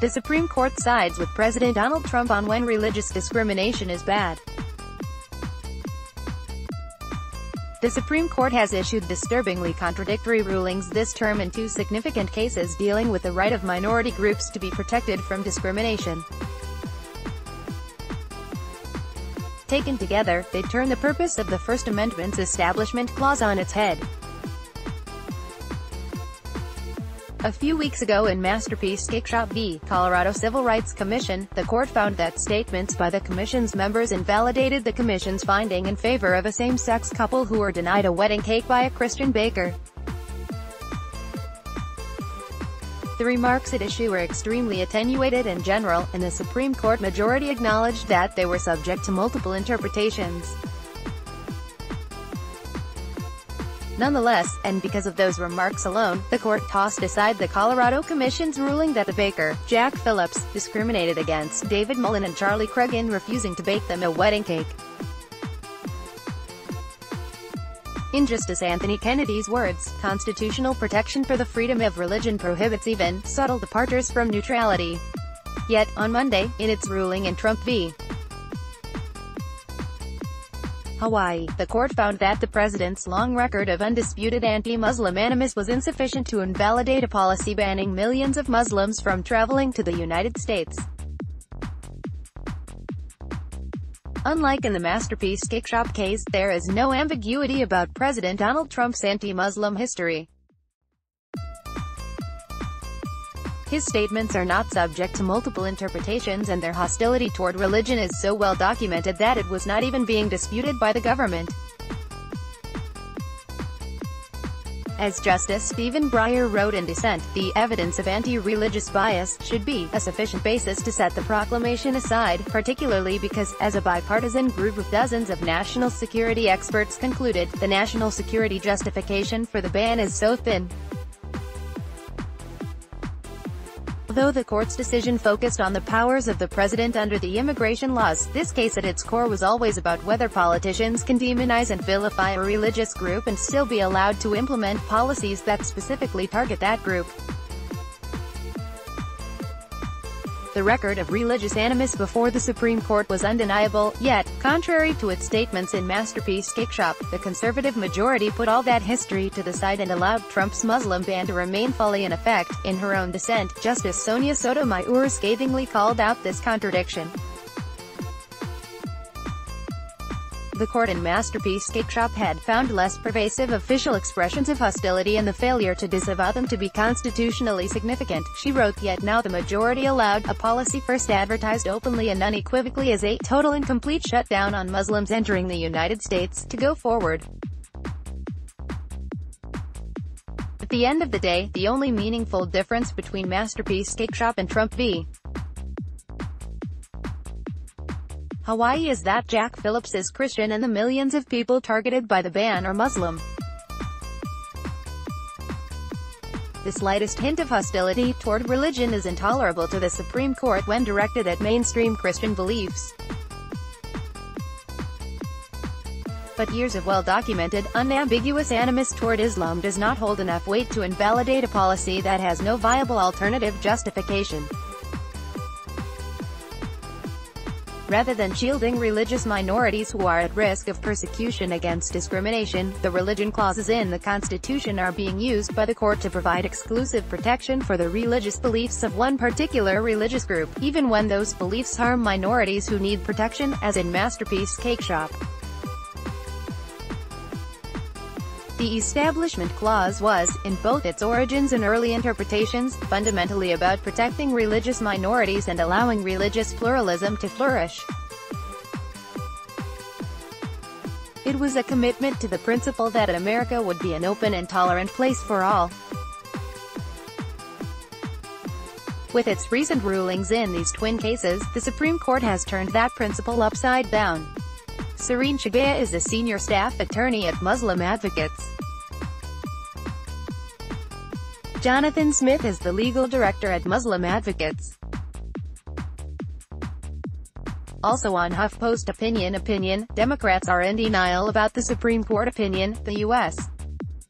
The Supreme Court sides with President Donald Trump on when religious discrimination is bad. The Supreme Court has issued disturbingly contradictory rulings this term in two significant cases dealing with the right of minority groups to be protected from discrimination. Taken together, they turn the purpose of the First Amendment's Establishment Clause on its head. A few weeks ago in Masterpiece Cakeshop v. Colorado Civil Rights Commission, the court found that statements by the commission's members invalidated the commission's finding in favor of a same-sex couple who were denied a wedding cake by a Christian baker. The remarks at issue were extremely attenuated and general, and the Supreme Court majority acknowledged that they were subject to multiple interpretations. Nonetheless, and because of those remarks alone, the court tossed aside the Colorado Commission's ruling that the baker, Jack Phillips, discriminated against David Mullen and Charlie Craig in refusing to bake them a wedding cake. In Justice Anthony Kennedy's words, constitutional protection for the freedom of religion prohibits even subtle departures from neutrality. Yet, on Monday, in its ruling in Trump v. Hawaii, the court found that the president's long record of undisputed anti-Muslim animus was insufficient to invalidate a policy banning millions of Muslims from traveling to the United States. Unlike in the Masterpiece Cakeshop case, there is no ambiguity about President Donald Trump's anti-Muslim history. His statements are not subject to multiple interpretations and their hostility toward religion is so well documented that it was not even being disputed by the government. As Justice Stephen Breyer wrote in dissent, the evidence of anti-religious bias should be a sufficient basis to set the proclamation aside, particularly because, as a bipartisan group of dozens of national security experts concluded, the national security justification for the ban is so thin. Although the court's decision focused on the powers of the president under the immigration laws, this case at its core was always about whether politicians can demonize and vilify a religious group and still be allowed to implement policies that specifically target that group. The record of religious animus before the Supreme Court was undeniable, yet, contrary to its statements in Masterpiece Cake Shop, the conservative majority put all that history to the side and allowed Trump's Muslim ban to remain fully in effect. In her own dissent, Justice Sonia Sotomayor scathingly called out this contradiction. The court in Masterpiece Cake Shop had found less pervasive official expressions of hostility and the failure to disavow them to be constitutionally significant. She wrote, yet now the majority allowed a policy first advertised openly and unequivocally as a total and complete shutdown on Muslims entering the United States to go forward. At the end of the day, the only meaningful difference between Masterpiece Cake Shop and Trump v. Hawaii is that Jack Phillips is Christian and the millions of people targeted by the ban are Muslim. The slightest hint of hostility toward religion is intolerable to the Supreme Court when directed at mainstream Christian beliefs. But years of well-documented, unambiguous animus toward Islam does not hold enough weight to invalidate a policy that has no viable alternative justification. Rather than shielding religious minorities who are at risk of persecution against discrimination, the religion clauses in the Constitution are being used by the court to provide exclusive protection for the religious beliefs of one particular religious group, even when those beliefs harm minorities who need protection, as in Masterpiece Cakeshop. The Establishment Clause was, in both its origins and early interpretations, fundamentally about protecting religious minorities and allowing religious pluralism to flourish. It was a commitment to the principle that America would be an open and tolerant place for all. With its recent rulings in these twin cases, the Supreme Court has turned that principle upside down. Sirine Shebaya is a senior staff attorney at Muslim Advocates. Jonathan Smith is the legal director at Muslim Advocates. Also on HuffPost Opinion Opinion, Democrats are in denial about the Supreme Court opinion, the U.S.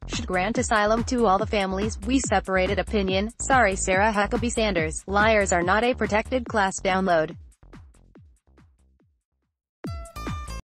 should grant asylum to all the families, we separated opinion, sorry Sarah Huckabee Sanders, liars are not a protected class download.